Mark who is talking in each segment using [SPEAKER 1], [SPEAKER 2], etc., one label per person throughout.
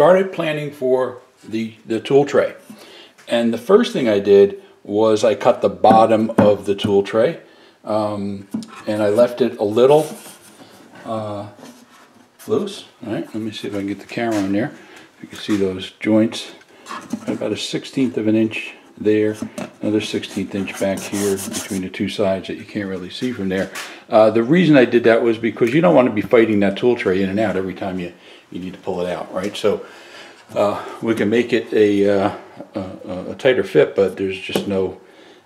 [SPEAKER 1] Started planning for the, the tool tray. And the first thing I did was I cut the bottom of the tool tray. Um, and I left it a little uh, loose. All right, let me see if I can get the camera on there. You can see those joints. About a 16th of an inch there, another 16th inch back here between the two sides that you can't really see from there. Uh, the reason I did that was because you don't want to be fighting that tool tray in and out every time you, you need to pull it out, right? So uh, we can make it a, uh, a, a, tighter fit, but there's just no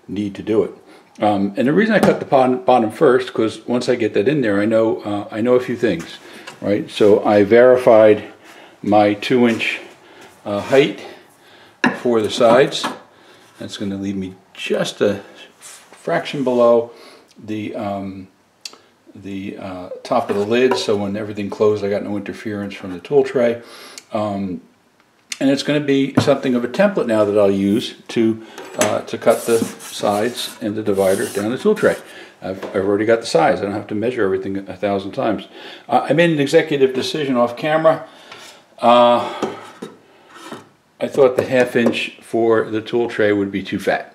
[SPEAKER 1] need to do it. Um, and the reason I cut the bottom, first, because once I get that in there, I know uh, I know a few things, right? So I verified my two inch uh, height for the sides. That's going to leave me just a fraction below the um, the uh, top of the lid so when everything closed I got no interference from the tool tray. Um, and it's going to be something of a template now that I'll use to uh, to cut the sides and the divider down the tool tray. I've, I've already got the size. I don't have to measure everything a thousand times. Uh, I made an executive decision off camera. Uh, I thought the half inch for the tool tray would be too fat.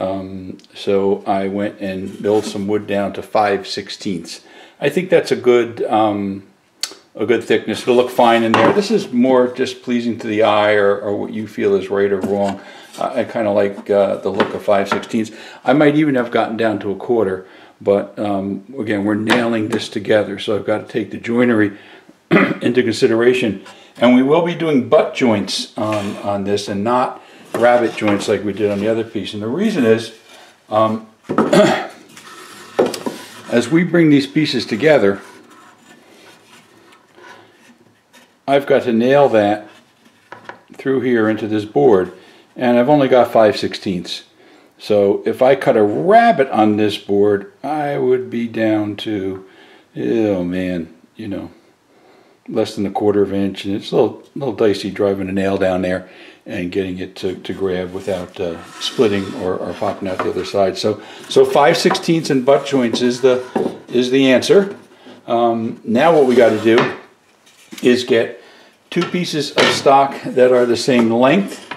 [SPEAKER 1] Um, so I went and milled some wood down to 5 sixteenths. I think that's a good um, a good thickness. It'll look fine in there. This is more just pleasing to the eye or, or what you feel is right or wrong. I kind of like uh, the look of 5 16ths. I might even have gotten down to a quarter, but um, again, we're nailing this together, so I've got to take the joinery into consideration. And we will be doing butt joints on this and not rabbet joints like we did on the other piece. And the reason is, um, as we bring these pieces together, I've got to nail that through here into this board and I've only got 5 sixteenths. So if I cut a rabbet on this board, I would be down to, oh man, you know, less than a quarter of an inch. And it's a little, little dicey driving a nail down there and getting it to, to grab without uh, splitting or, or popping out the other side. So, so 5 sixteenths and butt joints is the, is the answer. Um, now what we got to do is get two pieces of stock that are the same length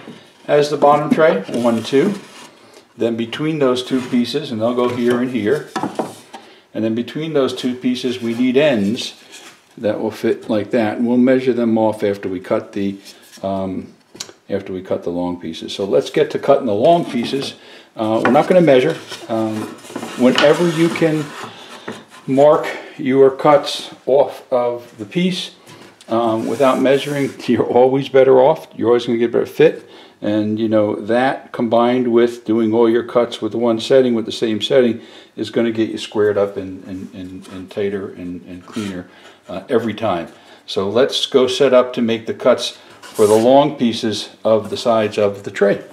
[SPEAKER 1] as the bottom tray, one, two. Then between those two pieces, and they'll go here and here, and then between those two pieces we need ends that will fit like that. And we'll measure them off after we cut the um, after we cut the long pieces. So let's get to cutting the long pieces. Uh, we're not going to measure. Um, whenever you can mark your cuts off of the piece um, without measuring, you're always better off. You're always going to get a better fit. And you know, that combined with doing all your cuts with one setting, with the same setting, is going to get you squared up and, and, and, and tighter and, and cleaner uh, every time. So let's go set up to make the cuts for the long pieces of the sides of the tray.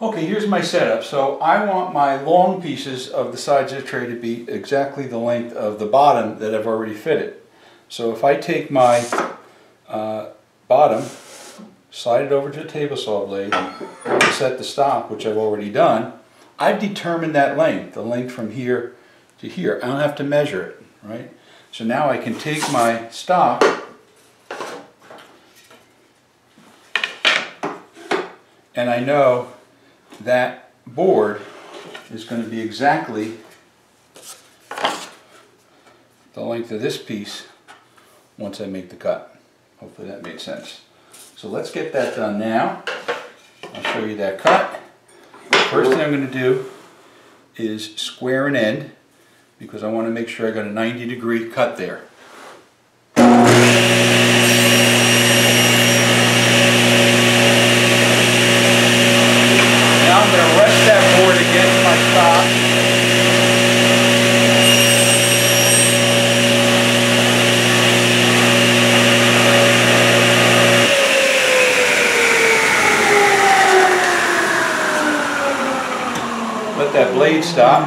[SPEAKER 1] Okay, here's my setup. So I want my long pieces of the sides of the tray to be exactly the length of the bottom that I've already fitted. So if I take my uh, bottom, slide it over to the table saw blade, set the stop, which I've already done, I've determined that length, the length from here to here. I don't have to measure it, right? So now I can take my stock and I know that board is going to be exactly the length of this piece once I make the cut. Hopefully that made sense. So let's get that done now. I'll show you that cut. First thing I'm going to do is square an end because I want to make sure I got a 90 degree cut there. Blade stop.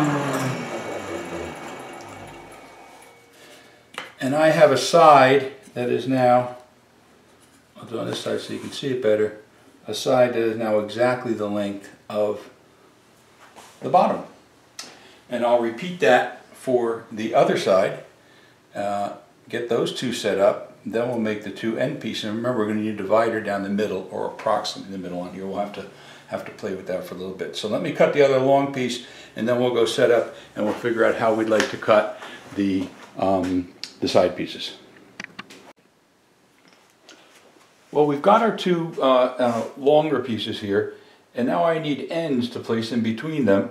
[SPEAKER 1] And I have a side that is now, I'll do on this side so you can see it better, a side that is now exactly the length of the bottom. And I'll repeat that for the other side. Uh, get those two set up, then we'll make the two end pieces. And remember, we're gonna need a divider down the middle or approximately the middle on here. We'll have to, have to play with that for a little bit. So let me cut the other long piece and then we'll go set up and we'll figure out how we'd like to cut the, um, the side pieces. Well, we've got our two uh, uh, longer pieces here, and now I need ends to place in between them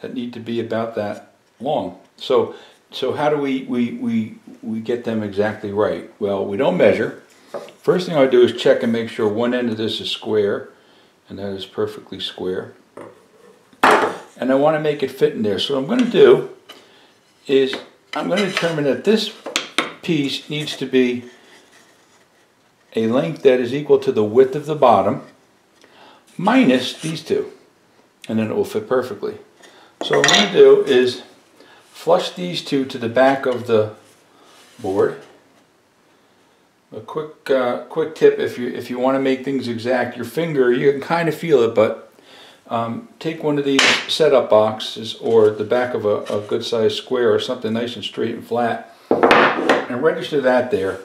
[SPEAKER 1] that need to be about that long. So, so how do we, we, we, we get them exactly right? Well, we don't measure. First thing I do is check and make sure one end of this is square, and that is perfectly square. And I want to make it fit in there. So what I'm going to do is I'm going to determine that this piece needs to be a length that is equal to the width of the bottom minus these two and then it will fit perfectly. So what I'm going to do is flush these two to the back of the board. A quick uh, quick tip if you if you want to make things exact, your finger you can kind of feel it, but um, take one of these setup boxes or the back of a, a good sized square or something nice and straight and flat and register that there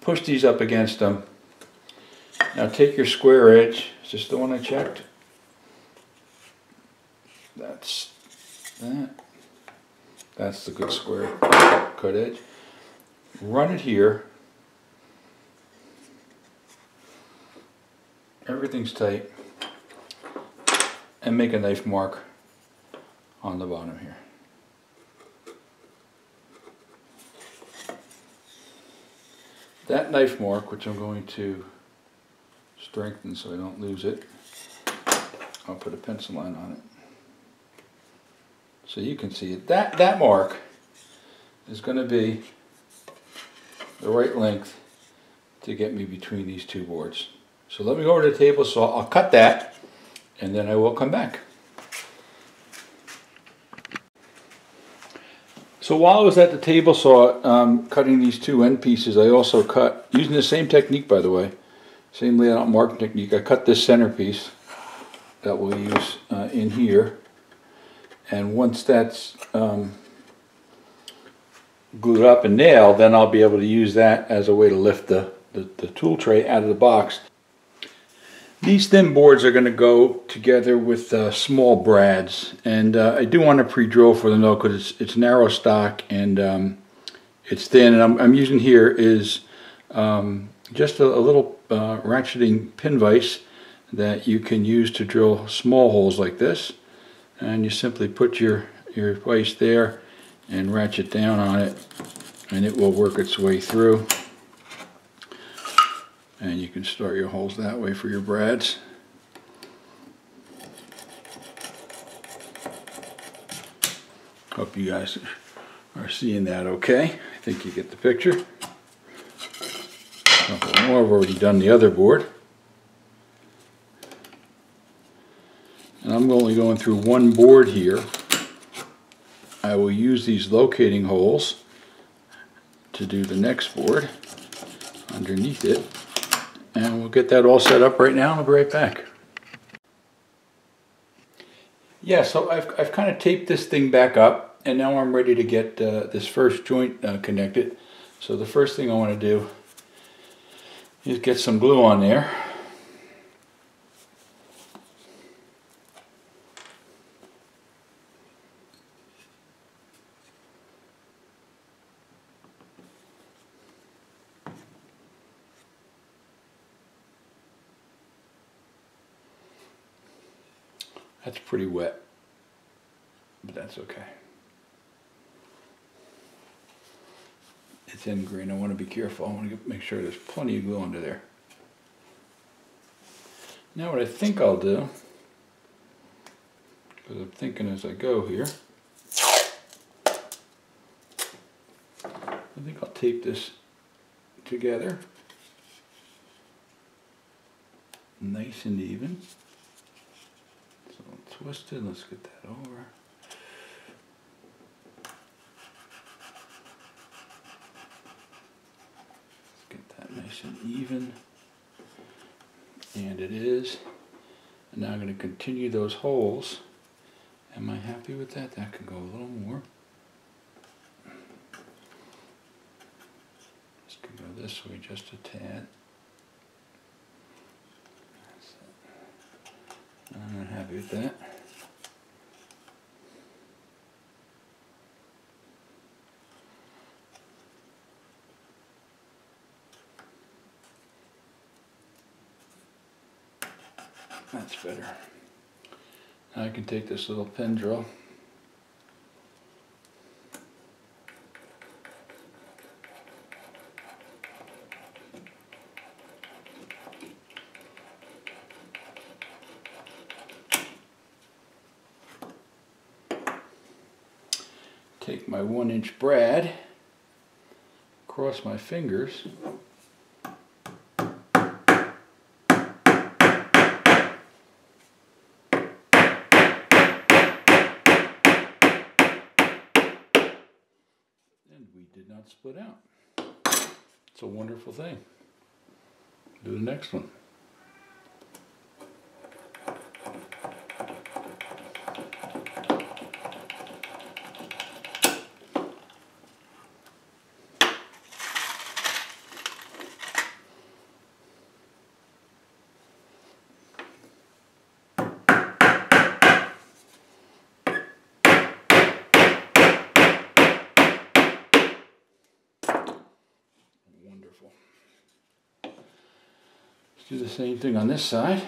[SPEAKER 1] push these up against them. Now take your square edge, is this the one I checked? That's that. That's the good square cut edge. Run it here. Everything's tight. And make a knife mark on the bottom here. That knife mark, which I'm going to strengthen so I don't lose it, I'll put a pencil line on it. So you can see it. That, that mark is going to be the right length to get me between these two boards. So let me go over to the table saw. I'll cut that and then I will come back. So while I was at the table saw um, cutting these two end pieces, I also cut, using the same technique by the way, same layout marking technique, I cut this centerpiece that we'll use uh, in here. And once that's um, glued up and nailed, then I'll be able to use that as a way to lift the, the, the tool tray out of the box. These thin boards are going to go together with uh, small brads and uh, I do want to pre-drill for them though because it's, it's narrow stock and um, it's thin and I'm, I'm using here is um, just a, a little uh, ratcheting pin vise that you can use to drill small holes like this and you simply put your, your vise there and ratchet down on it and it will work its way through and you can start your holes that way for your brads. Hope you guys are seeing that okay. I think you get the picture. More, I've already done the other board. And I'm only going through one board here. I will use these locating holes to do the next board underneath it. And we'll get that all set up right now and I'll be right back. Yeah, so I've, I've kind of taped this thing back up and now I'm ready to get uh, this first joint uh, connected. So the first thing I want to do is get some glue on there. That's pretty wet, but that's okay. It's in green. I want to be careful. I want to make sure there's plenty of glue under there. Now what I think I'll do, because I'm thinking as I go here, I think I'll tape this together nice and even So twisted. Let's get that over. Let's get that nice and even. And it is. And now I'm going to continue those holes. Am I happy with that? That could go a little more. Just go this way just a tad. I'm not happy with that. That's better. Now I can take this little pin drill. Take my one inch brad, cross my fingers. And we did not split out. Wonderful thing. Do the next one. Wonderful. Let's do the same thing on this side.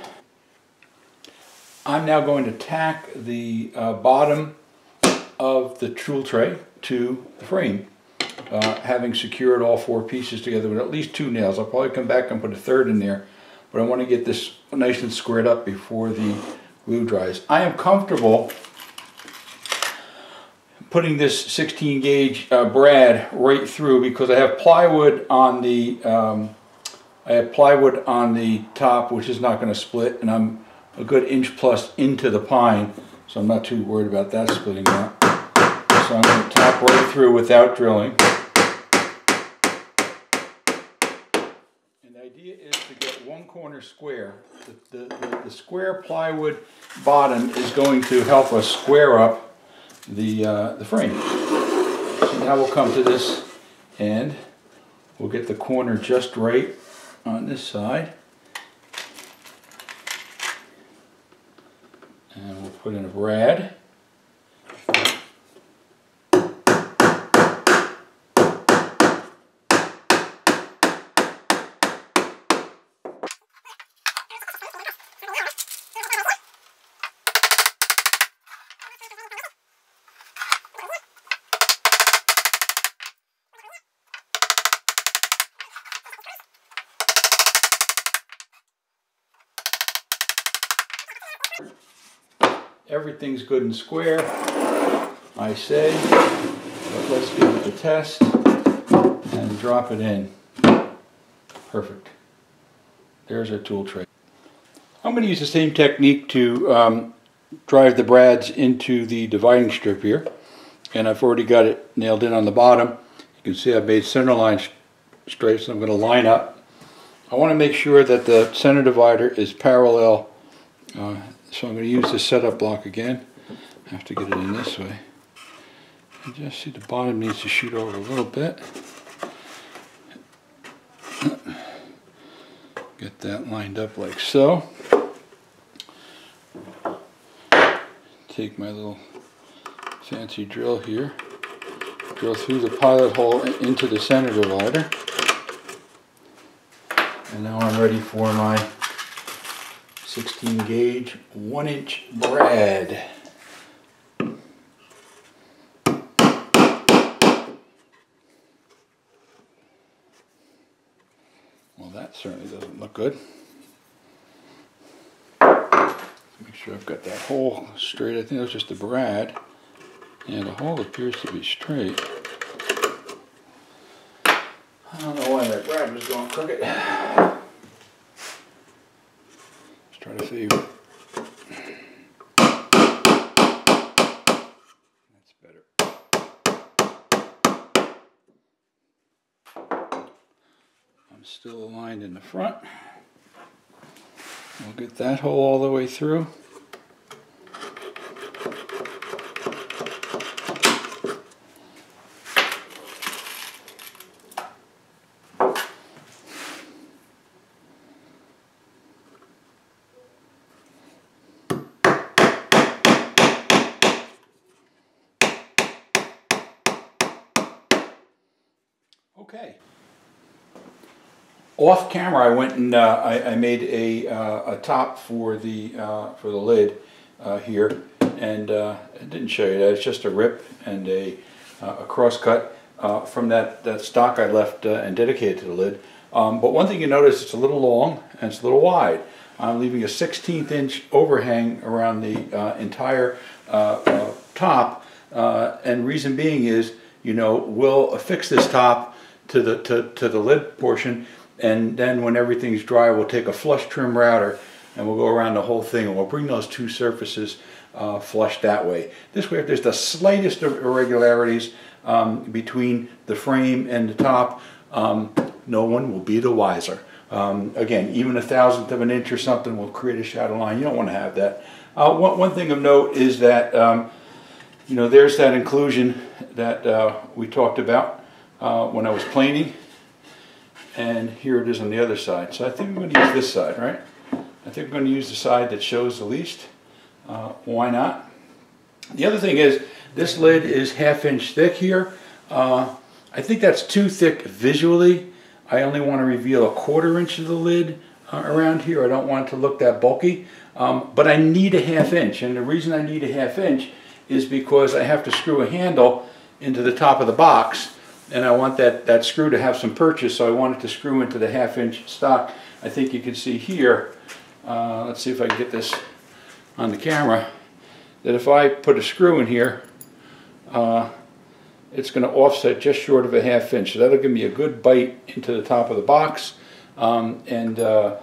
[SPEAKER 1] I'm now going to tack the uh, bottom of the tool tray to the frame, uh, having secured all four pieces together with at least two nails. I'll probably come back and put a third in there, but I want to get this nice and squared up before the glue dries. I am comfortable putting this 16 gauge uh, brad right through because I have plywood on the um, I have plywood on the top which is not going to split and I'm a good inch plus into the pine so I'm not too worried about that splitting out. So I'm going to tap right through without drilling. And the idea is to get one corner square. The, the, the, the square plywood bottom is going to help us square up the, uh, the frame. So now we'll come to this end. we'll get the corner just right on this side. And we'll put in a Everything's good and square, I say. But let's give it a test and drop it in. Perfect. There's our tool tray. I'm going to use the same technique to um, drive the brads into the dividing strip here. And I've already got it nailed in on the bottom. You can see I've made center line straight, so I'm going to line up. I want to make sure that the center divider is parallel uh, so I'm going to use the setup block again. I have to get it in this way. And just see the bottom needs to shoot over a little bit. Get that lined up like so. Take my little fancy drill here. Drill through the pilot hole into the center divider. And now I'm ready for my 16 gauge, one inch brad. Well, that certainly doesn't look good. Make sure I've got that hole straight. I think was just a brad. And the hole appears to be straight. I don't know why that brad was going crooked. Try to see. That's better. I'm still aligned in the front. We'll get that hole all the way through. Okay. Off camera, I went and uh, I, I made a, uh, a top for the uh, for the lid uh, here, and uh, I didn't show you that. It's just a rip and a, uh, a cross cut from that, that stock I left and dedicated to the lid. Um, but one thing you notice, it's a little long and it's a little wide. I'm leaving a 16th inch overhang around the entire top, and reason being is, you know, we'll affix this top to the to, to the lid portion, and then when everything's dry, we'll take a flush trim router and we'll go around the whole thing, and we'll bring those two surfaces uh, flush that way. This way, if there's the slightest of irregularities um, between the frame and the top, um, no one will be the wiser. Um, again, even a thousandth of an inch or something will create a shadow line. You don't want to have that. Uh, one, one thing of note is that, um, you know, there's that inclusion that uh, we talked about uh, when I was planing. And here it is on the other side. So I think I'm going to use this side, right? I think I'm going to use the side that shows the least. Uh, why not? The other thing is, this lid is half inch thick here. Uh, I think that's too thick visually. I only want to reveal a quarter inch of the lid uh, around here. I don't want it to look that bulky. Um, but I need a half inch. And the reason I need a half inch is because I have to screw a handle into the top of the box. And I want that, that screw to have some purchase. So I want it to screw into the half inch stock. I think you can see here. Uh, let's see if I can get this on the camera. That if I put a screw in here, uh, it's going to offset just short of a half inch. So that'll give me a good bite into the top of the box. Um, and uh,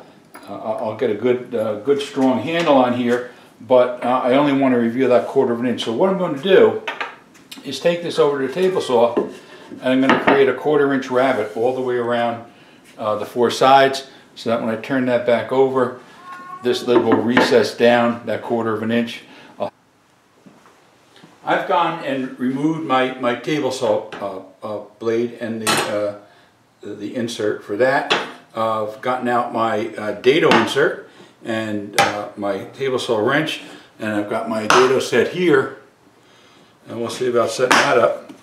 [SPEAKER 1] I'll get a good, uh, good strong handle on here. But uh, I only want to reveal that quarter of an inch. So what I'm going to do is take this over to the table saw and I'm going to create a quarter inch rabbet all the way around uh, the four sides so that when I turn that back over this lid will recess down that quarter of an inch I've gone and removed my, my table saw uh, uh, blade and the, uh, the insert for that. I've gotten out my uh, dado insert and uh, my table saw wrench and I've got my dado set here and we'll see about setting that up.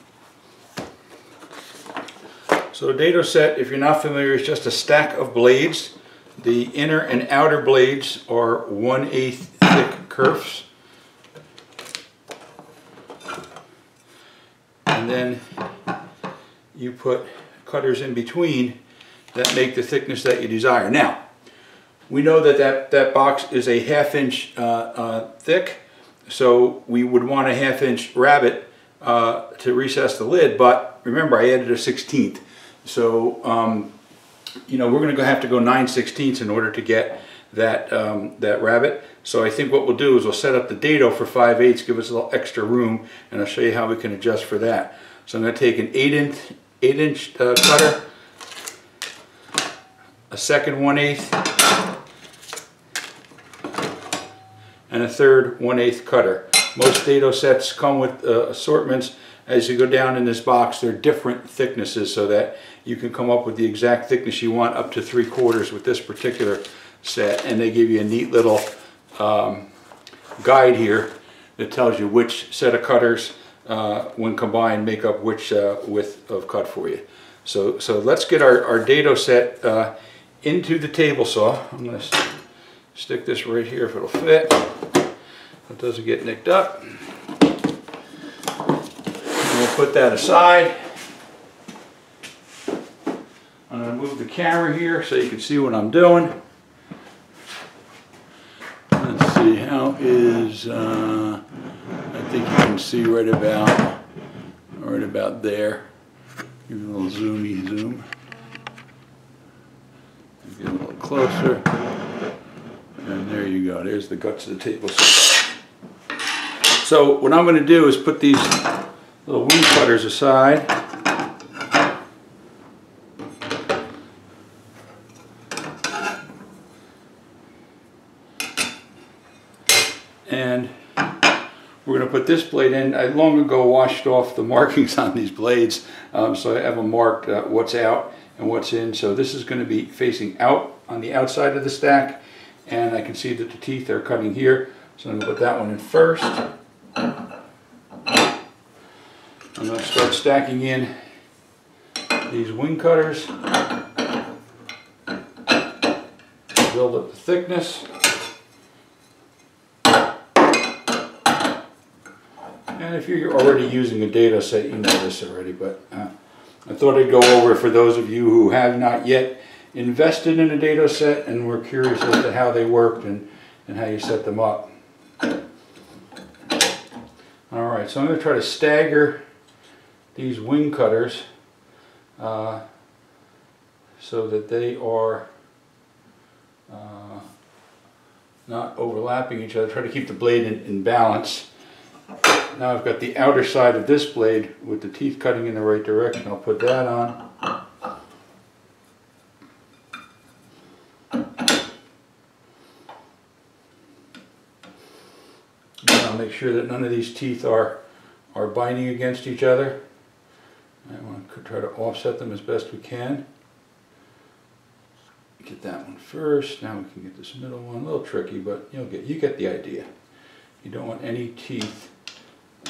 [SPEAKER 1] So dado set, if you're not familiar, is just a stack of blades. The inner and outer blades are 1 8 thick kerfs and then you put cutters in between that make the thickness that you desire. Now, we know that that, that box is a half inch uh, uh, thick, so we would want a half inch rabbet uh, to recess the lid, but remember I added a 16th. So, um, you know, we're going to have to go 9 16ths in order to get that, um, that rabbet. So I think what we'll do is we'll set up the dado for 5 eighths, give us a little extra room, and I'll show you how we can adjust for that. So I'm going to take an 8 inch, 8 inch uh, cutter, a second 1 8 and a third 1 8 cutter. Most dado sets come with uh, assortments. As you go down in this box, they're different thicknesses so that you can come up with the exact thickness you want up to 3 quarters with this particular set and they give you a neat little um, guide here that tells you which set of cutters uh, when combined make up which uh, width of cut for you. So, so let's get our, our dado set uh, into the table saw. I'm going to stick this right here if it'll fit. It doesn't get nicked up. Put that aside. I'm going to move the camera here so you can see what I'm doing. Let's see how is uh, I think you can see right about right about there. Give you a little zoomy zoom. Get a little closer. And there you go. There's the guts of the table. So what I'm going to do is put these little weed cutters aside and we're going to put this blade in. I long ago washed off the markings on these blades, um, so I have them marked uh, what's out and what's in. So this is going to be facing out on the outside of the stack, and I can see that the teeth are cutting here. So I'm going to put that one in first. I'm going to start stacking in these wing cutters. Build up the thickness. And if you're already using a dado set, you know this already, but uh, I thought I'd go over for those of you who have not yet invested in a dado set and were curious as to how they worked and, and how you set them up. Alright, so I'm going to try to stagger these wing cutters uh, so that they are uh, not overlapping each other. Try to keep the blade in, in balance. Now I've got the outer side of this blade with the teeth cutting in the right direction. I'll put that on. I'll make sure that none of these teeth are, are binding against each other. I want to try to offset them as best we can. Get that one first. Now we can get this middle one. A little tricky, but you'll get you get the idea. You don't want any teeth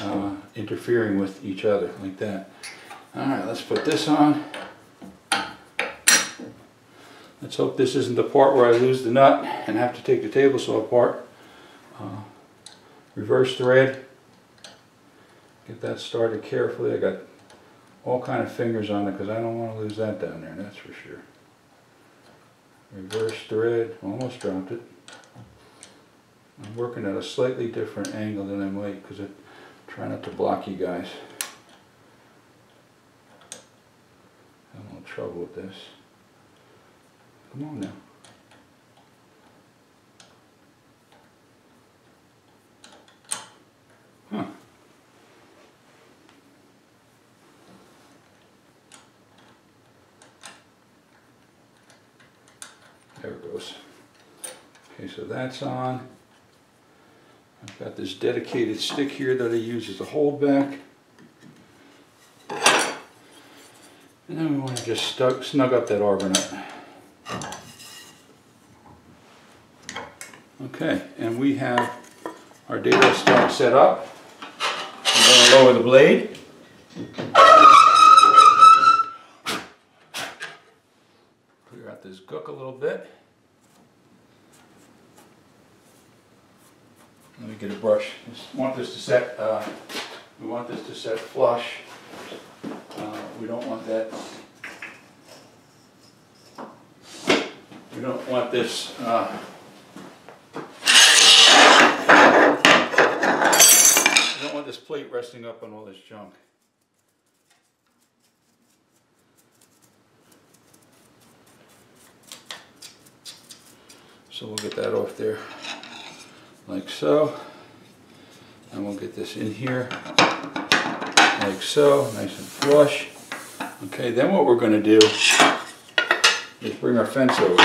[SPEAKER 1] uh, interfering with each other like that. All right, let's put this on. Let's hope this isn't the part where I lose the nut and have to take the table saw apart. Uh, reverse thread. Get that started carefully. I got all kind of fingers on it because I don't want to lose that down there, that's for sure. Reverse thread, almost dropped it. I'm working at a slightly different angle than I might because I try not to block you guys. I'm little trouble with this. Come on now. Huh. There it goes. Okay, so that's on. I've got this dedicated stick here that I use as a holdback. And then we want to just snug, up that arbor nut. Okay, and we have our dado stack set up. I'm going to lower the blade. Clear out this gook a little bit. Let me get a brush. Just want this to set. Uh, we want this to set flush. Uh, we don't want that. We don't want this. Uh, we don't want this plate resting up on all this junk. So we'll get that off there like so. This in here like so, nice and flush. Okay, then what we're going to do is bring our fence over.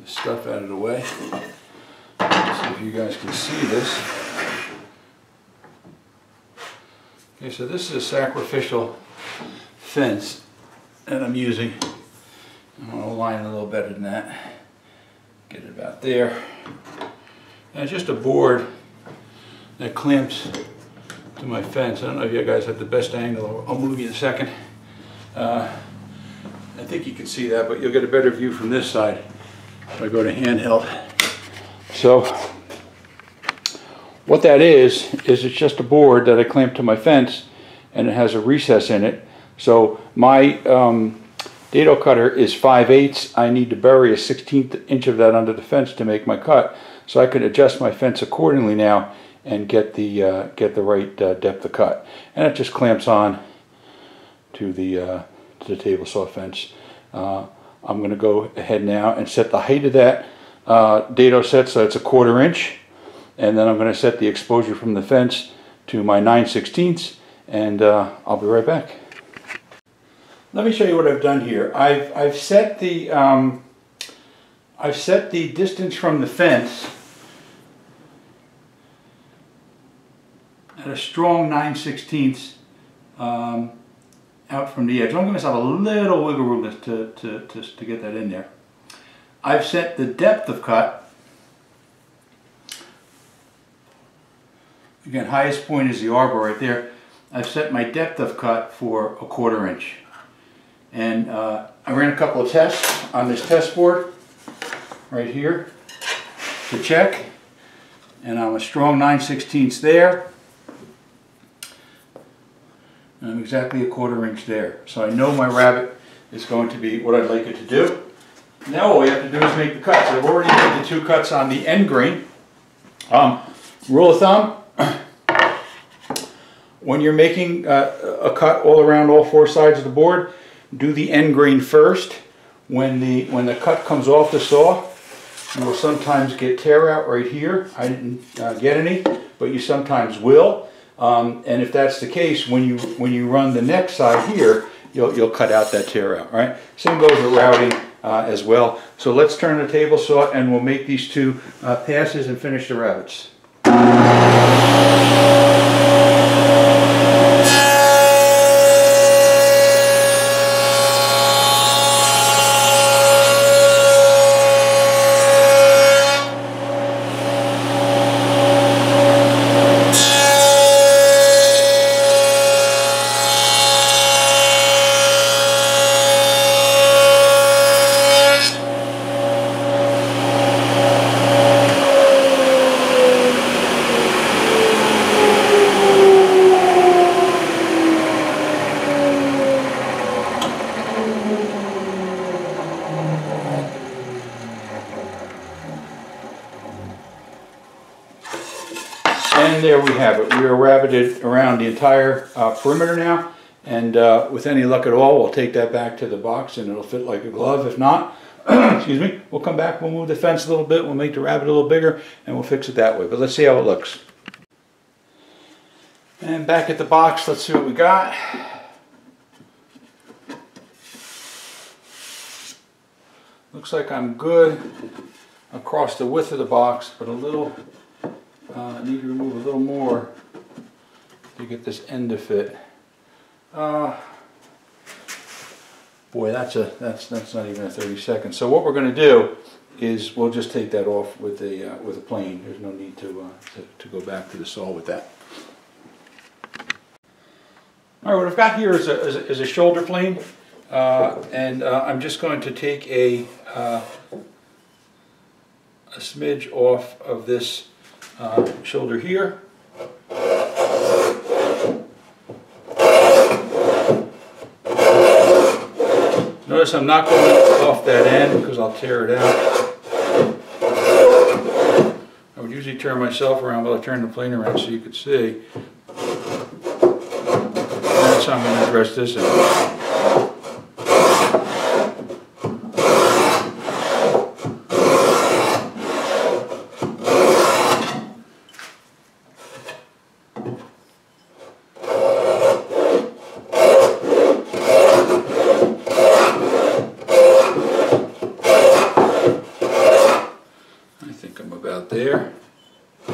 [SPEAKER 1] This stuff out of the way. Let's see if you guys can see this. Okay, so this is a sacrificial fence that I'm using. I'm going to line it a little better than that. Get it about there. And it's just a board that clamps to my fence. I don't know if you guys have the best angle. I'll move you in a second. Uh, I think you can see that, but you'll get a better view from this side if I go to handheld. So what that is, is it's just a board that I clamp to my fence and it has a recess in it. So my um, dado cutter is 5 eighths. I need to bury a 16th inch of that under the fence to make my cut. So I can adjust my fence accordingly now and get the uh, get the right uh, depth of cut. And it just clamps on to the uh, to the table saw fence. Uh, I'm going to go ahead now and set the height of that uh, dado set so it's a quarter inch. And then I'm going to set the exposure from the fence to my 9 16ths and uh, I'll be right back. Let me show you what I've done here. I've, I've set the um, I've set the distance from the fence at a strong 9 16ths um, out from the edge. I'm going to myself a little wiggle room to, to, to, to get that in there. I've set the depth of cut. Again, highest point is the arbor right there. I've set my depth of cut for a quarter inch. And uh, I ran a couple of tests on this test board right here to check. And I'm a strong 9 16 there. I'm exactly a quarter inch there. So I know my rabbet is going to be what I'd like it to do. Now all we have to do is make the cuts. I've already made the two cuts on the end grain. Um, rule of thumb, when you're making uh, a cut all around all four sides of the board, do the end grain first. When the, when the cut comes off the saw, you will sometimes get tear out right here. I didn't uh, get any, but you sometimes will. Um, and if that's the case, when you when you run the next side here, you'll you'll cut out that tear out, right? Same goes with routing uh, as well. So let's turn the table saw and we'll make these two uh, passes and finish the rabbets. And there we have it. We are rabbeted around the entire uh, perimeter now. And uh, with any luck at all, we'll take that back to the box and it'll fit like a glove. If not, excuse me, we'll come back, we'll move the fence a little bit, we'll make the rabbet a little bigger, and we'll fix it that way. But let's see how it looks. And back at the box, let's see what we got. Looks like I'm good across the width of the box, but a little uh, need to remove a little more to get this end to fit. Uh, boy, that's a that's that's not even a 30 seconds. So what we're going to do is we'll just take that off with a uh, with a plane. There's no need to, uh, to to go back to the saw with that. All right, what I've got here is a, is a, is a shoulder plane, uh, and uh, I'm just going to take a uh, a smidge off of this uh, shoulder here. Notice I'm not going off that end because I'll tear it out. I would usually turn myself around, but I turned the plane around so you could see. That's how I'm going to address this end. there. I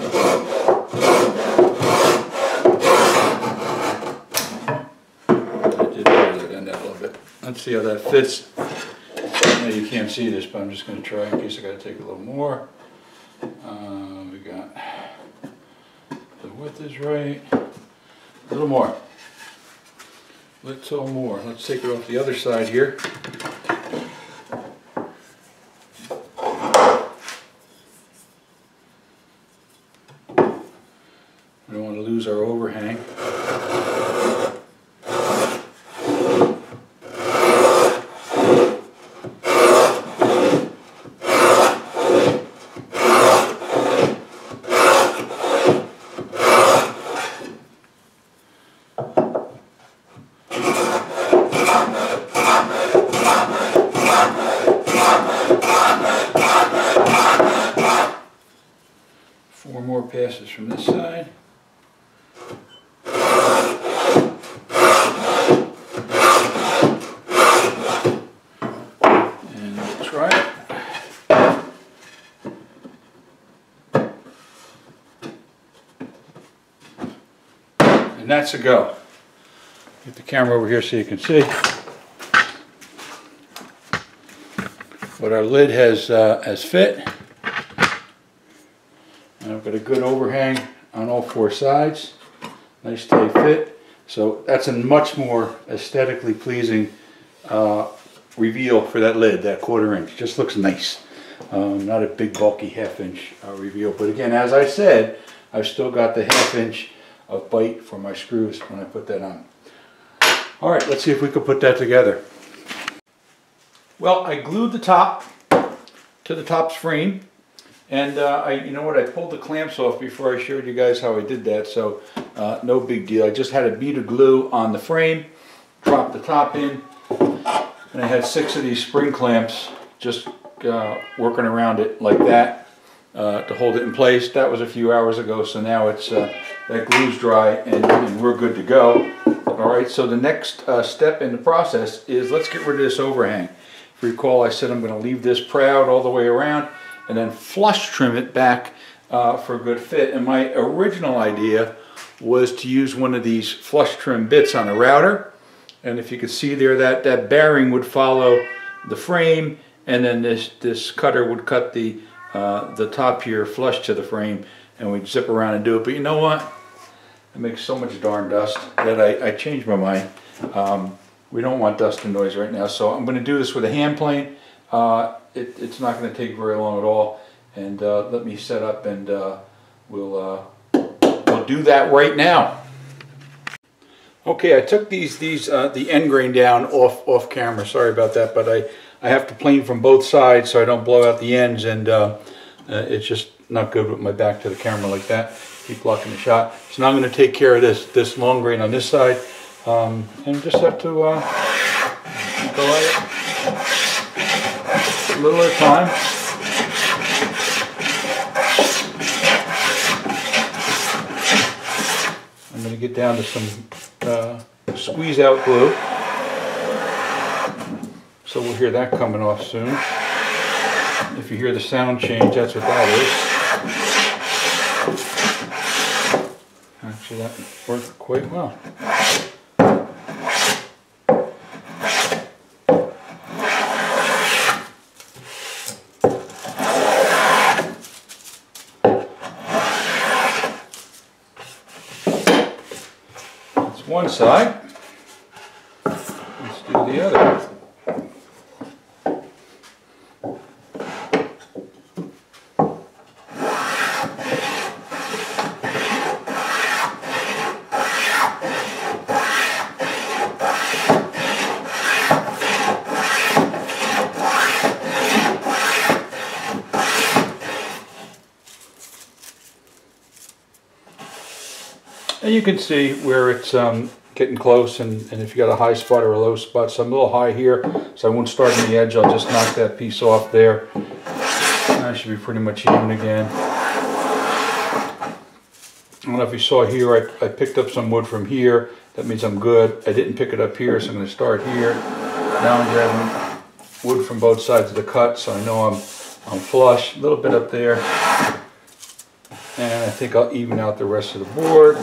[SPEAKER 1] did tear that end out a little bit. Let's see how that fits. Now you can't see this, but I'm just going to try in case I got to take a little more. Uh, we got the width is right. A little more. Little more. Let's take it off the other side here. lose our overhang. Four more passes from this side. And that's a go. Get the camera over here so you can see. But our lid has, uh, has fit. And I've got a good overhang on all four sides. Nice tight fit. So that's a much more aesthetically pleasing uh, reveal for that lid, that quarter inch. Just looks nice. Um, not a big bulky half inch uh, reveal. But again, as I said, I've still got the half inch bite for my screws when I put that on. All right, let's see if we can put that together. Well, I glued the top to the top's frame. And uh, I, you know what, I pulled the clamps off before I showed you guys how I did that, so uh, no big deal. I just had a bead of glue on the frame, dropped the top in, and I had six of these spring clamps just uh, working around it like that uh, to hold it in place. That was a few hours ago, so now it's uh, that glue's dry and, and, we're good to go. All right, so the next uh, step in the process is let's get rid of this overhang. If you recall, I said I'm going to leave this proud all the way around and then flush trim it back uh, for a good fit. And my original idea was to use one of these flush trim bits on a router. And if you can see there, that, that bearing would follow the frame and then this, this cutter would cut the, uh, the top here flush to the frame and we'd zip around and do it. But you know what? It makes so much darn dust that I, I changed my mind. Um, we don't want dust and noise right now, so I'm going to do this with a hand plane. Uh, it, it's not going to take very long at all. And uh, let me set up and uh, we'll, uh, we'll do that right now. Okay, I took these these uh, the end grain down off off camera. Sorry about that, but I I have to plane from both sides so I don't blow out the ends, and uh, it's just not good with my back to the camera like that. Keep blocking the shot. So now I'm going to take care of this this long grain on this side, um, and just have to go at it a little at a time. I'm going to get down to some uh, squeeze out glue. So we'll hear that coming off soon. If you hear the sound change, that's what that is. Actually, that worked quite well. One side. Let's do the other. And you can see where it's um, getting close and, and if you got a high spot or a low spot. So I'm a little high here, so I won't start on the edge. I'll just knock that piece off there. That should be pretty much even again. I don't know if you saw here, I, I picked up some wood from here. That means I'm good. I didn't pick it up here, so I'm going to start here. Now I'm grabbing wood from both sides of the cut, so I know I'm, I'm flush. A little bit up there. And I think I'll even out the rest of the board.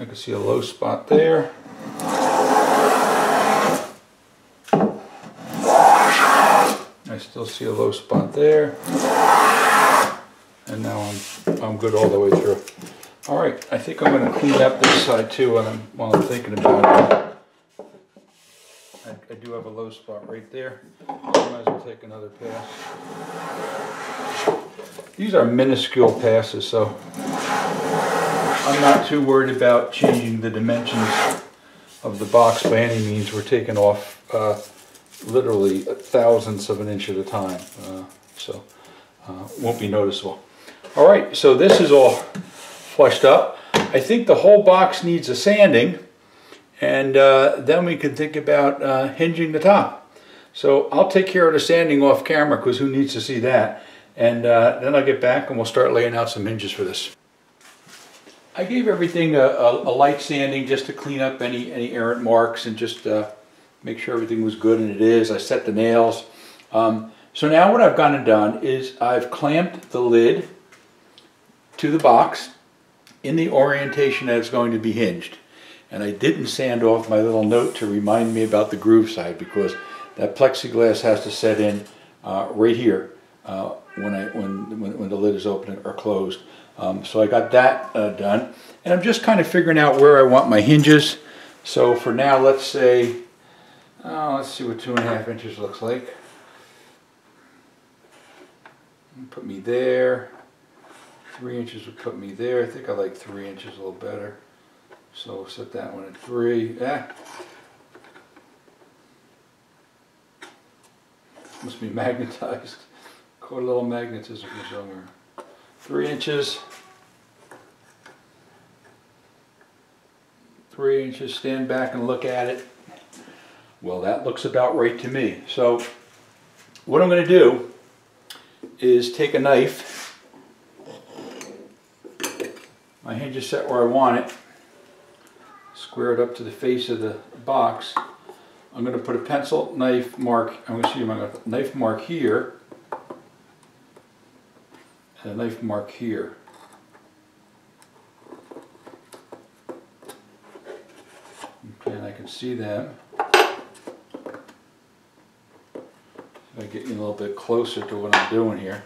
[SPEAKER 1] I can see a low spot there. I still see a low spot there. And now I'm, I'm good all the way through. All right, I think I'm going to clean up this side too while I'm, while I'm thinking about it. I, I do have a low spot right there. I might as well take another pass. These are minuscule passes, so I'm not too worried about changing the dimensions of the box by any means. We're taking off uh, literally thousandths of an inch at a time, uh, so uh, won't be noticeable. All right, so this is all flushed up. I think the whole box needs a sanding, and uh, then we can think about uh, hinging the top. So I'll take care of the sanding off camera because who needs to see that? And uh, then I'll get back and we'll start laying out some hinges for this. I gave everything a, a, a, light sanding just to clean up any, any errant marks and just uh, make sure everything was good, and it is. I set the nails. Um, so now what I've gone and done is I've clamped the lid to the box in the orientation that it's going to be hinged. And I didn't sand off my little note to remind me about the groove side because that plexiglass has to set in uh, right here uh, when I when when, when the lid is open or closed. Um, so I got that uh, done, and I'm just kind of figuring out where I want my hinges. So for now, let's say, oh, let's see what two and a half inches looks like. Put me there. Three inches would put me there. I think I like three inches a little better. So we'll set that one at three. Yeah. Must be magnetized. Caught a little magnetism from somewhere. Three inches. Three inches, stand back and look at it. Well, that looks about right to me. So what I'm going to do is take a knife. My hinge is set where I want it. Square it up to the face of the box. I'm going to put a pencil knife mark. I'm going to see my knife mark here a knife mark here. Okay, and I can see them. I get you a little bit closer to what I'm doing here.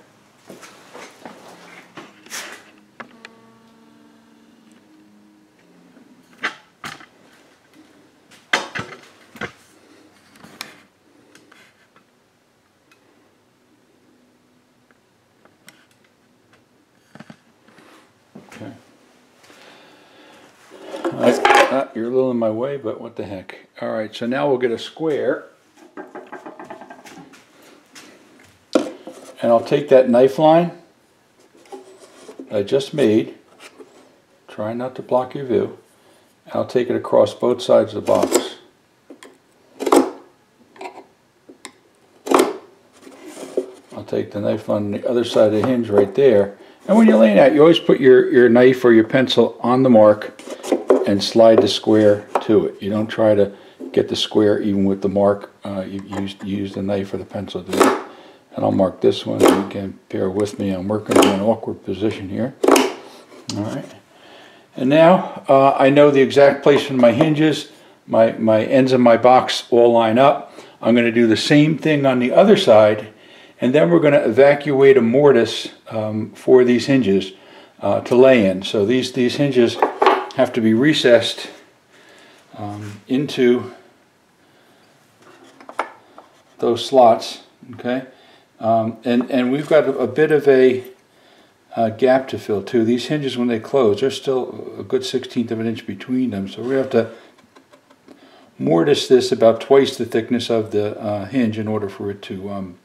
[SPEAKER 1] Okay. Uh, you're a little but what the heck. All right, so now we'll get a square. And I'll take that knife line I just made, try not to block your view, and I'll take it across both sides of the box. I'll take the knife on the other side of the hinge right there. And when you're laying out, you always put your, your knife or your pencil on the mark and slide the square to it. You don't try to get the square even with the mark. Uh, you use, use the knife or the pencil to do it and I'll mark this one. You can bear with me. I'm working in an awkward position here. All right. And now uh, I know the exact place of my hinges. My, my ends of my box all line up. I'm going to do the same thing on the other side. And then we're going to evacuate a mortise um, for these hinges uh, to lay in. So these, these hinges have to be recessed um, into those slots. Okay. Um, and, and we've got a, a bit of a uh, gap to fill too. These hinges, when they close, there's still a good 16th of an inch between them. So we have to mortise this about twice the thickness of the uh, hinge in order for it to um,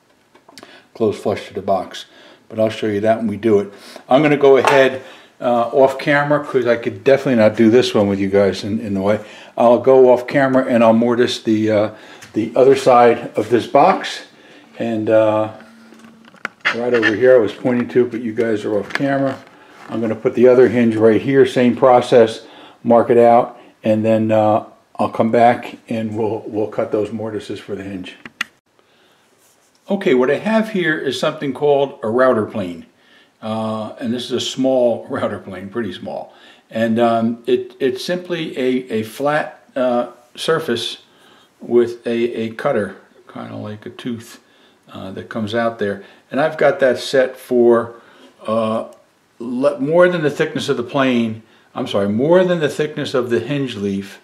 [SPEAKER 1] close flush to the box. But I'll show you that when we do it. I'm going to go ahead uh, off camera because I could definitely not do this one with you guys in, in the way. I'll go off camera and I'll mortise the, uh, the other side of this box. And uh, right over here I was pointing to, but you guys are off camera. I'm going to put the other hinge right here, same process, mark it out, and then uh, I'll come back and we'll, we'll cut those mortises for the hinge. Okay, what I have here is something called a router plane. Uh, and this is a small router plane, pretty small. And um, it, it's simply a, a flat uh, surface with a, a cutter, kind of like a tooth uh, that comes out there. And I've got that set for uh, more than the thickness of the plane, I'm sorry, more than the thickness of the hinge leaf,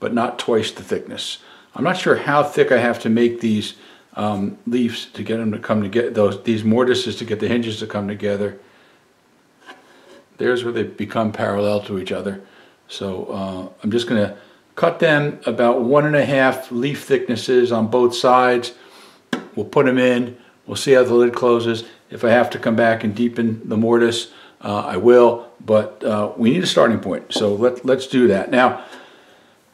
[SPEAKER 1] but not twice the thickness. I'm not sure how thick I have to make these um, leaves to get them to come together, those, these mortises to get the hinges to come together. There's where they become parallel to each other. So uh, I'm just going to cut them about one and a half leaf thicknesses on both sides We'll put them in. We'll see how the lid closes. If I have to come back and deepen the mortise, uh, I will. But uh, we need a starting point. So let, let's do that. Now,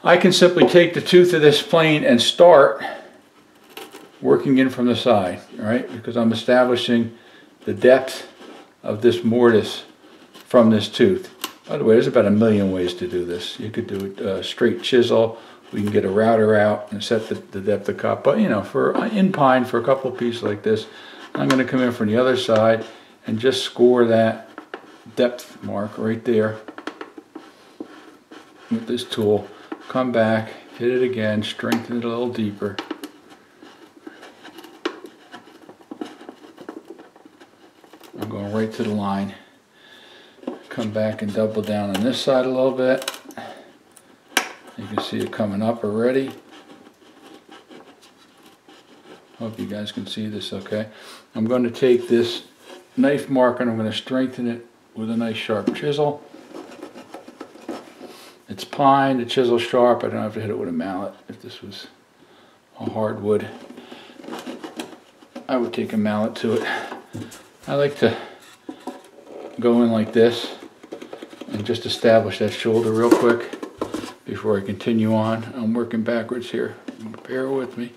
[SPEAKER 1] I can simply take the tooth of this plane and start working in from the side, all right? Because I'm establishing the depth of this mortise from this tooth. By the way, there's about a million ways to do this. You could do it uh, straight chisel, we can get a router out and set the, the depth of cut. But you know, for uh, in pine, for a couple of pieces like this, I'm going to come in from the other side and just score that depth mark right there with this tool. Come back, hit it again, strengthen it a little deeper. Going right to the line. Come back and double down on this side a little bit. You can see it coming up already. Hope you guys can see this okay. I'm going to take this knife marker and I'm going to strengthen it with a nice sharp chisel. It's pine, the chisel's sharp, I don't have to hit it with a mallet. If this was a hardwood, I would take a mallet to it. I like to go in like this and just establish that shoulder real quick before I continue on. I'm working backwards here. Bear with me.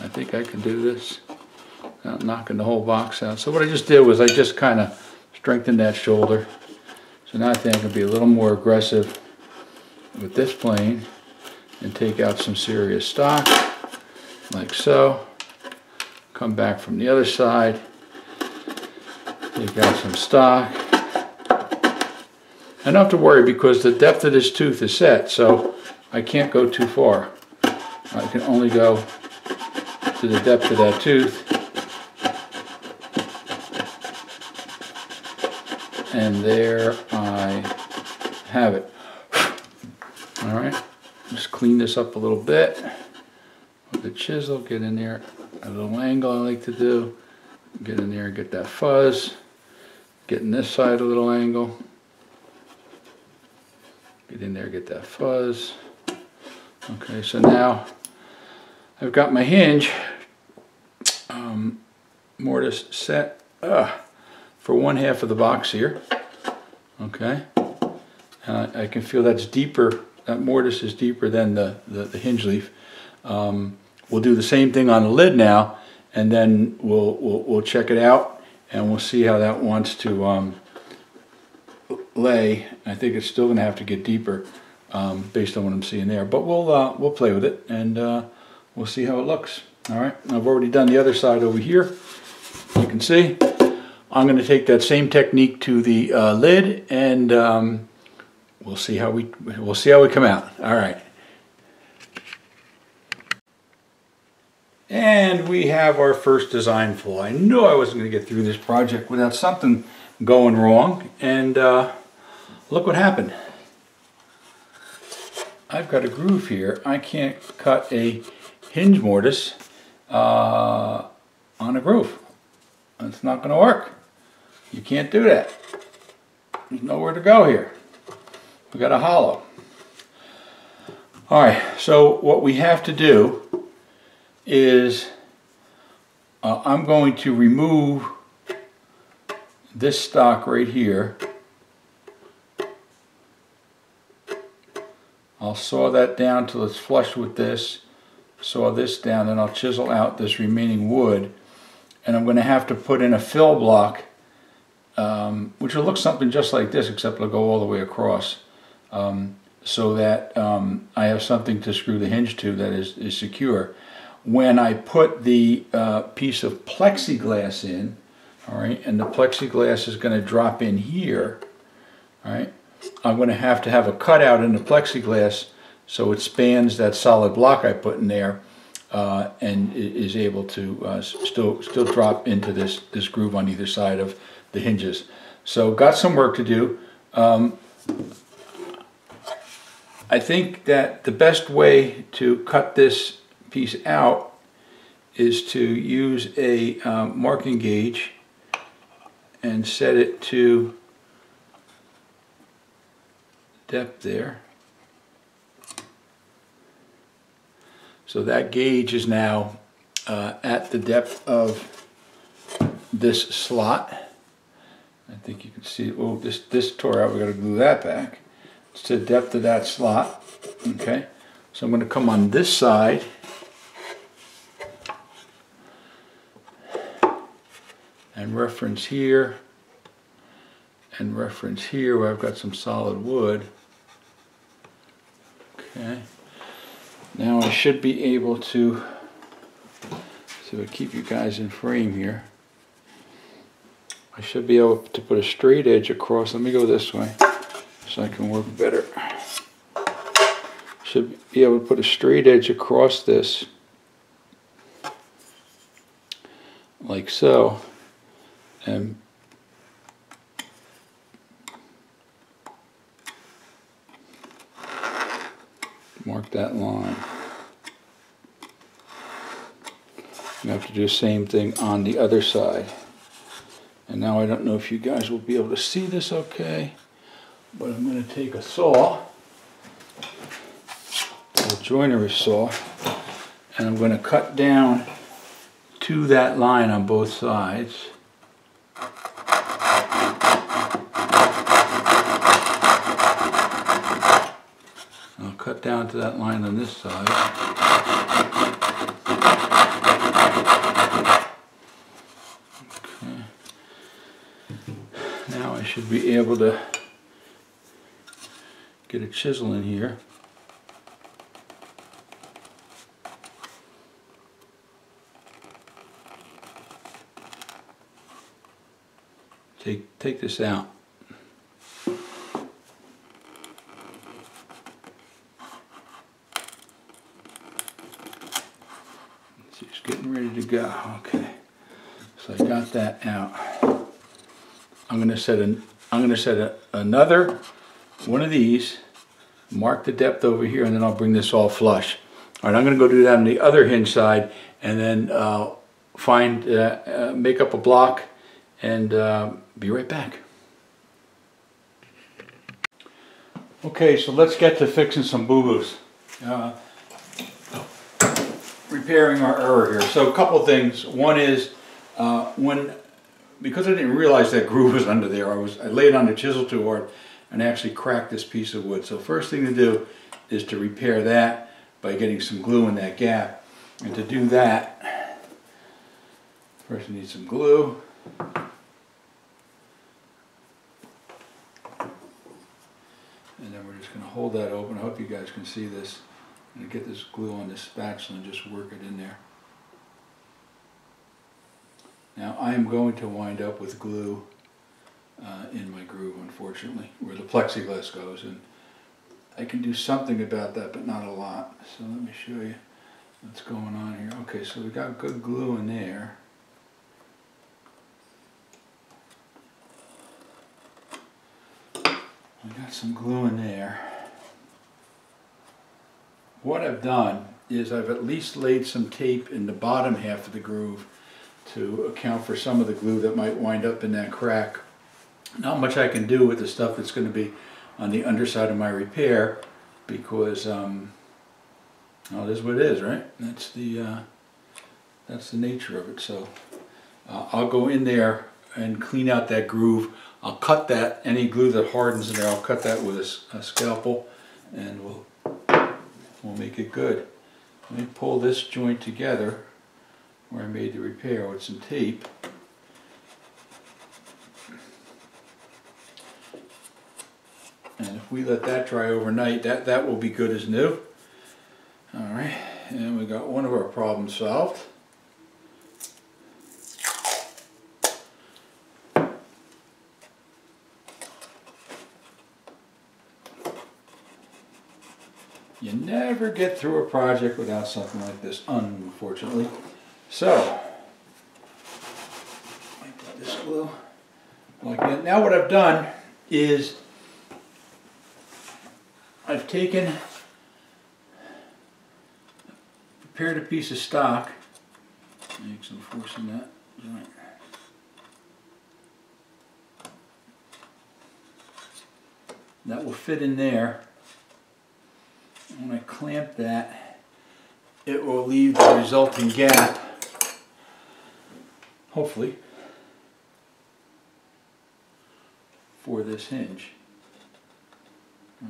[SPEAKER 1] I think I can do this without knocking the whole box out. So what I just did was I just kind of strengthened that shoulder. So now I think I can be a little more aggressive with this plane and take out some serious stock like so. Come back from the other side, out some stock. I don't have to worry because the depth of this tooth is set, so I can't go too far. I can only go to the depth of that tooth. And there I have it. All right, just clean this up a little bit with the chisel, get in there, a little angle I like to do, get in there, and get that fuzz, get in this side a little angle, get in there, get that fuzz. Okay, so now I've got my hinge um, mortise set uh, for one half of the box here. Okay, I can feel that's deeper that mortise is deeper than the, the, the hinge leaf. Um, we'll do the same thing on the lid now and then we'll, we'll, we'll check it out and we'll see how that wants to um, lay. I think it's still going to have to get deeper um, based on what I'm seeing there. But we'll, uh, we'll play with it and uh, we'll see how it looks. All right, I've already done the other side over here. You can see. I'm going to take that same technique to the uh, lid and um, we'll see how we we'll see how we come out. All right. And we have our first design flaw. I knew I wasn't going to get through this project without something going wrong. And uh, look what happened. I've got a groove here. I can't cut a hinge mortise uh, on a groove. It's not going to work. You can't do that. There's nowhere to go here we got a hollow. All right, so what we have to do is uh, I'm going to remove this stock right here. I'll saw that down till it's flush with this, saw this down, then I'll chisel out this remaining wood, and I'm going to have to put in a fill block, um, which will look something just like this, except it'll go all the way across um, so that um, I have something to screw the hinge to that is, is secure. When I put the uh, piece of plexiglass in, all right, and the plexiglass is going to drop in here, all right, I'm going to have to have a cutout in the plexiglass so it spans that solid block I put in there uh, and is able to uh, still still drop into this this groove on either side of the hinges. So got some work to do. Um, I think that the best way to cut this piece out is to use a um, marking gauge and set it to depth there. So that gauge is now uh, at the depth of this slot. I think you can see, oh, this, this tore out, we gotta glue that back to the depth of that slot. Okay, so I'm going to come on this side and reference here and reference here where I've got some solid wood. Okay, now I should be able to, so I keep you guys in frame here. I should be able to put a straight edge across. Let me go this way so I can work better. Should be able to put a straight edge across this like so um, mark that line. You have to do the same thing on the other side. And now I don't know if you guys will be able to see this okay, but I'm going to take a saw, a joinery saw, and I'm going to cut down to that line on both sides. Cut down to that line on this side. Okay. Now I should be able to get a chisel in here. Take, take this out. She's getting ready to go. Okay. So I got that out. I'm gonna set an I'm gonna set a, another one of these, mark the depth over here, and then I'll bring this all flush. All right, I'm gonna go do that on the other hinge side, and then uh, find uh, uh, make up a block, and uh, be right back. Okay, so let's get to fixing some boo-boos. Uh, repairing our error here. So a couple things. One is uh, when because I didn't realize that groove was under there, I was I laid on the chisel too hard and actually cracked this piece of wood. So first thing to do is to repair that by getting some glue in that gap. And to do that, first you need some glue. And then we're just going to hold that open. I hope you guys can see this. To get this glue on this spatula and just work it in there. Now I am going to wind up with glue uh, in my groove, unfortunately, where the plexiglass goes. And I can do something about that, but not a lot. So let me show you what's going on here. Okay, so we got good glue in there. We got some glue in there. What I've done is I've at least laid some tape in the bottom half of the groove to account for some of the glue that might wind up in that crack. Not much I can do with the stuff that's going to be on the underside of my repair because um, well, it is what it is, right? That's the uh, that's the nature of it. So uh, I'll go in there and clean out that groove. I'll cut that any glue that hardens in there. I'll cut that with a, a scalpel, and we'll we'll make it good. Let me pull this joint together where I made the repair with some tape. And if we let that dry overnight, that, that will be good as new. Alright, and we got one of our problems solved. You never get through a project without something like this, unfortunately. So, this glue, like that. Now what I've done is I've taken, prepared a piece of stock, make some force in that joint. That will fit in there. When I clamp that, it will leave the resulting gap, hopefully, for this hinge.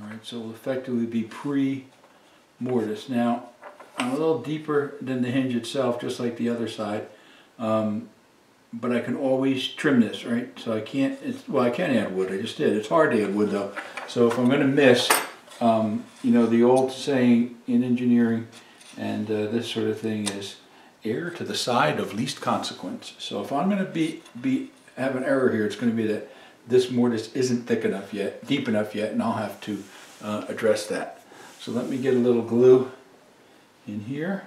[SPEAKER 1] Alright, so it'll effectively be pre-mortise. Now, I'm a little deeper than the hinge itself, just like the other side. Um, but I can always trim this, right? So I can't, well I can add wood, I just did. It's hard to add wood though. So if I'm going to miss, um, you know, the old saying in engineering and uh, this sort of thing is err to the side of least consequence. So if I'm going to be, be have an error here, it's going to be that this mortise isn't thick enough yet, deep enough yet, and I'll have to uh, address that. So let me get a little glue in here.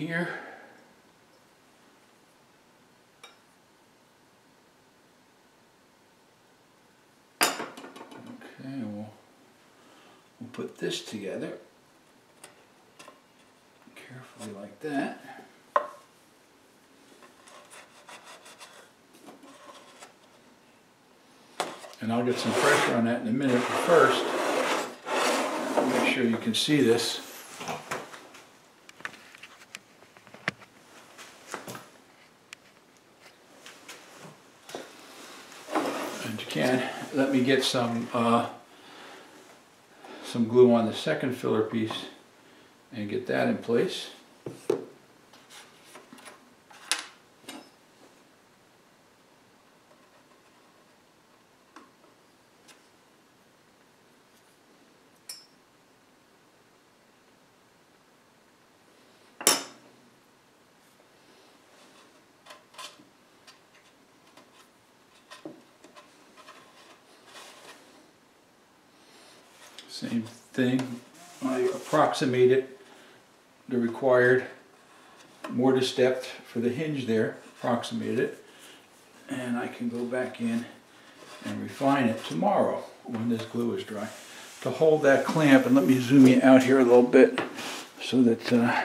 [SPEAKER 1] here. Okay, we'll, we'll put this together. Carefully like that. And I'll get some pressure on that in a minute, but first, make sure you can see this. And you can, let me get some, uh, some glue on the second filler piece and get that in place. Same thing, I approximate it, the required mortise depth for the hinge there, approximate it. And I can go back in and refine it tomorrow when this glue is dry. To hold that clamp, and let me zoom you out here a little bit so that uh,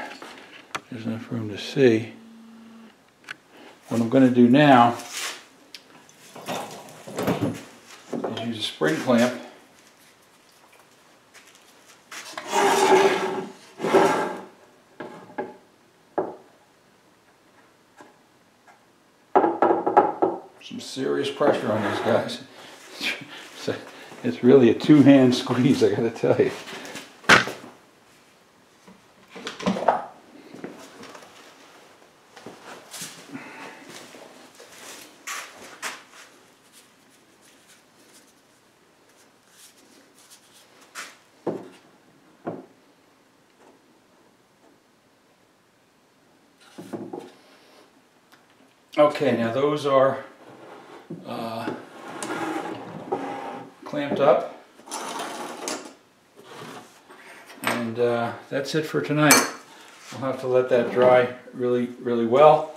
[SPEAKER 1] there's enough room to see. What I'm going to do now is use a spring clamp some serious pressure on these guys. So, it's really a two-hand squeeze, I gotta tell you. Okay, now those are clamped up. And uh, that's it for tonight. We'll have to let that dry really, really well.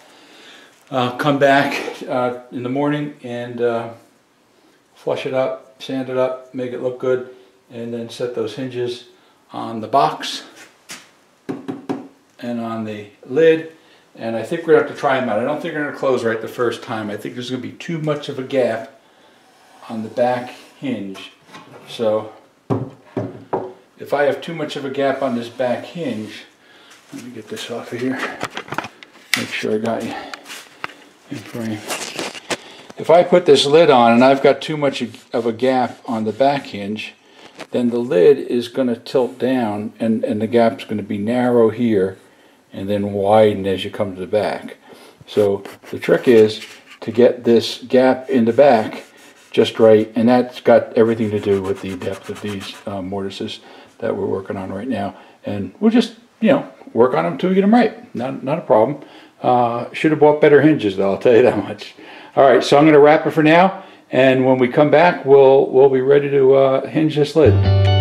[SPEAKER 1] Uh, come back uh, in the morning and uh, flush it up, sand it up, make it look good, and then set those hinges on the box and on the lid and I think we're gonna have to try them out. I don't think they're gonna close right the first time. I think there's gonna be too much of a gap on the back hinge. So if I have too much of a gap on this back hinge, let me get this off of here. Make sure I got you in frame. If I put this lid on and I've got too much of a gap on the back hinge, then the lid is going to tilt down and, and the gap's going to be narrow here and then widen as you come to the back. So the trick is to get this gap in the back just right, and that's got everything to do with the depth of these uh, mortises that we're working on right now. And we'll just, you know, work on them until we get them right. Not, not a problem. Uh, should have bought better hinges though, I'll tell you that much. All right, so I'm going to wrap it for now, and when we come back, we'll, we'll be ready to uh, hinge this lid.